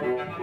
Thank